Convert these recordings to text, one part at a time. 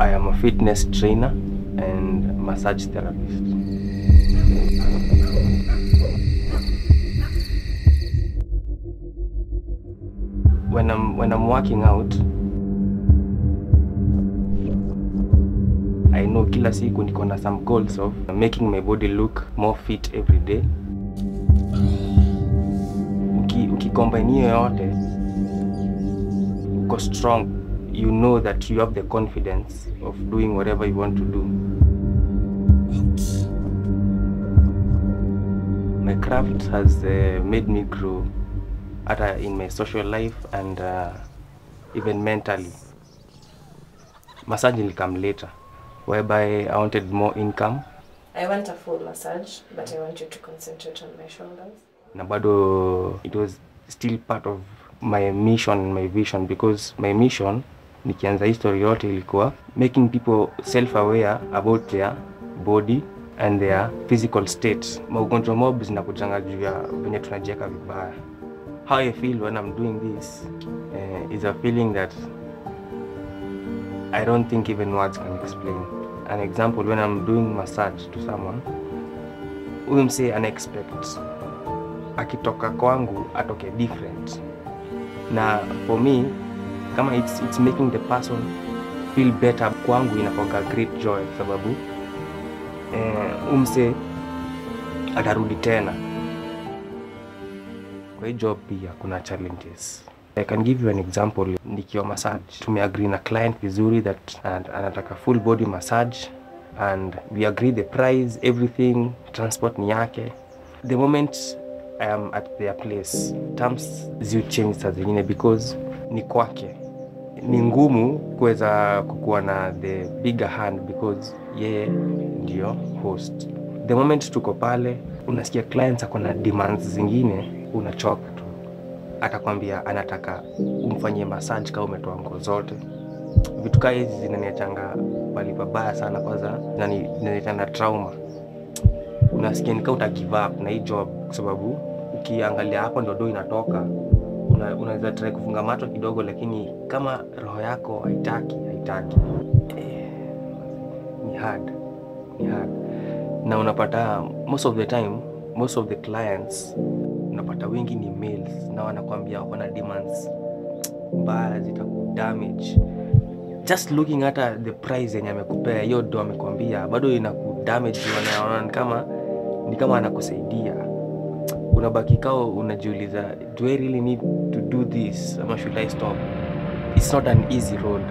I am a fitness trainer and massage therapist. When I'm when I'm working out, I know kila siku niko na some goals of making my body look more fit every day. Uki, ukicombine hiyo yote uko strong, you know that you have the confidence of doing whatever you want to do. My craft has uh, made me grow hata in my social life and uh, even mentally. Massage will come later, whereby I wanted more income I want a full massage, but I want you to concentrate on my shoulders. na bado it was still part of my mission my vision because my mission nikianza history yote ilikuwa making people self aware about their body and their physical state maugonjwa mob zinakujanga juu ya venye tunajieka vibaya. How i feel when i'm doing this uh, is a feeling that i don't think even words can explain. An example when i'm doing massage to someone huyu msee anaexpect akitoka kwangu atoke different. Na for me kama it's, it's making the person feel better kwangu inakoga great joy sababu eh, umse atarudi tena. Kwa hii job pia kuna challenges. I can give you an example. Nikiwa massage tumeagree na client vizuri that anataka full body massage and we agree the price everything transport ni yake. The moment I am at their place terms zi change saa zingine because ni kwake ni ngumu kuweza kukuwa na the bigger hand because yeye ndio host. The moment tuko pale unasikia clients ako na demands zingine unachoka tu. Atakwambia anataka umfanyie massage kama umetoa nguo zote. Vitu kaa hizi zinaniachanga pali pabaya sana kwanza zinani- na trauma. Unasikia nikaa uta give up na hii job kwa sababu ukiangalia hapo ndo do inatoka unaweza try kufunga macho kidogo lakini kama roho yako haitaki haitaki. Eh, ni hard ni hard. Na unapata most of the time most of the clients unapata wengi ni males na wanakuambia wako na demands mbaya zitakudamage. Just looking hata the price yenye amekupea hiyo ndo amekwambia bado inakudamage wanaona kama ni kama anakusaidia unabaki kao unajiuliza do i really need to do this? Ama should i stop? It's not an easy road.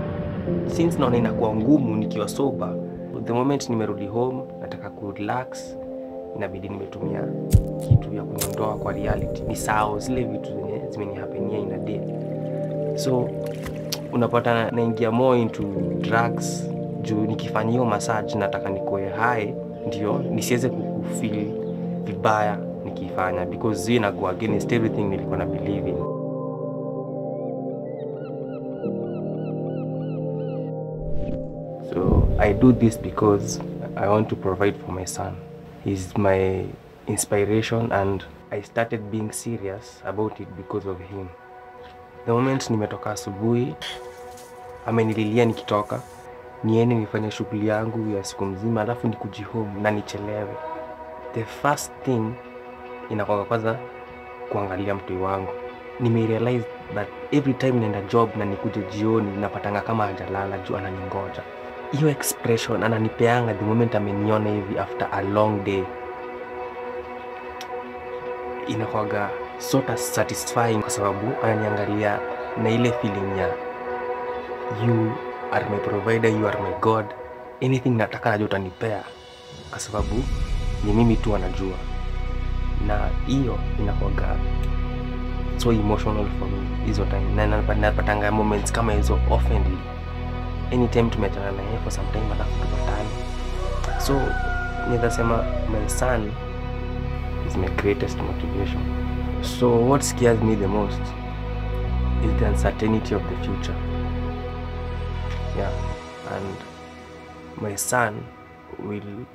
Since naona inakuwa ngumu nikiwa sober the moment nimerudi home nataka kurelax inabidi nimetumia kitu ya kuniondoa kwa reality. Ni sao zile vitu zenye zimenihapenia in a day. So unapata naingia more into drugs juu nikifanya hiyo massage nataka nikoe hai ndio nisiweze kufeel vibaya nikifanya because hiyo inago against everything nilikuwa na believe in. So i do this because i want to provide for my son. He's my inspiration and i started being serious about it because of him. The moment nimetoka asubuhi amenililia nikitoka niende nifanye shughuli yangu ya siku mzima alafu nikuji home na nichelewe. The first thing inakwanga kwanza kuangalia mtoi wangu. Nimerealize that every time naenda job na nikuje jioni napatanga kama hajalala juu ananingoja hiyo expression ananipeanga the moment ameniona hivi after a long day. Inakwaga sort of satisfying kwa sababu ananiangalia na ile feeling ya you are my provider you are my god. Anything nataka najua utanipea. Kwa sababu ni mimi tu anajua na hiyo inakuwaga so emotional for me hizo time. Na napatanga moments kama hizo oftenly anytime tumeachana na for some time alafu tupatane so nitasema sema my son is my greatest motivation. So what scares me the most is the uncertainty of the future. Yeah and my son will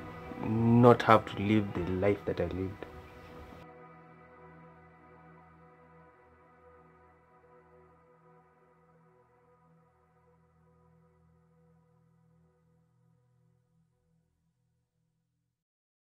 not have to live the life that i lived